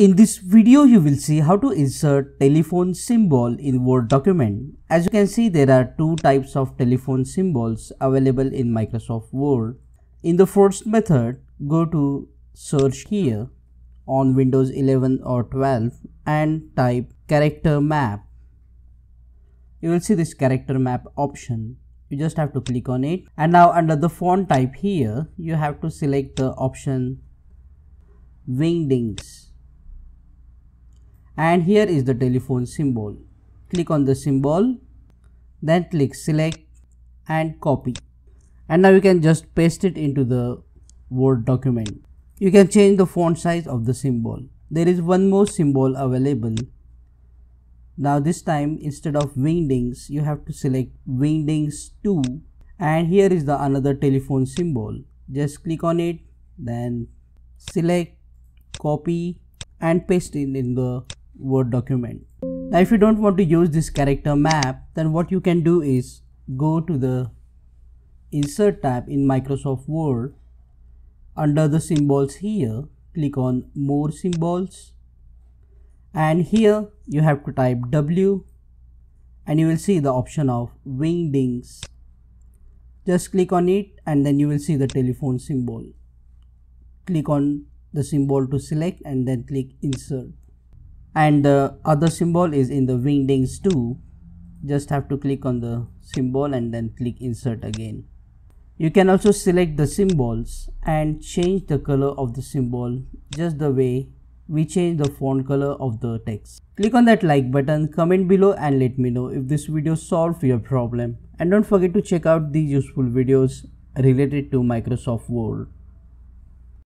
In this video, you will see how to insert telephone symbol in Word document. As you can see, there are two types of telephone symbols available in Microsoft Word. In the first method, go to search here on Windows 11 or 12 and type character map. You will see this character map option. You just have to click on it and now under the font type here, you have to select the option Wingdings and here is the telephone symbol. Click on the symbol, then click select and copy. And now you can just paste it into the Word document. You can change the font size of the symbol. There is one more symbol available. Now this time instead of Wingdings, you have to select Wingdings 2 and here is the another telephone symbol. Just click on it, then select, copy and paste it in the Word document. Now if you don't want to use this character map then what you can do is go to the insert tab in Microsoft Word. Under the symbols here click on more symbols. And here you have to type W. And you will see the option of wingdings just click on it and then you will see the telephone symbol. Click on the symbol to select and then click insert and the other symbol is in the Wingdings 2 just have to click on the symbol and then click insert again you can also select the symbols and change the color of the symbol just the way we change the font color of the text. Click on that like button, comment below and let me know if this video solved your problem. And don't forget to check out these useful videos related to Microsoft Word.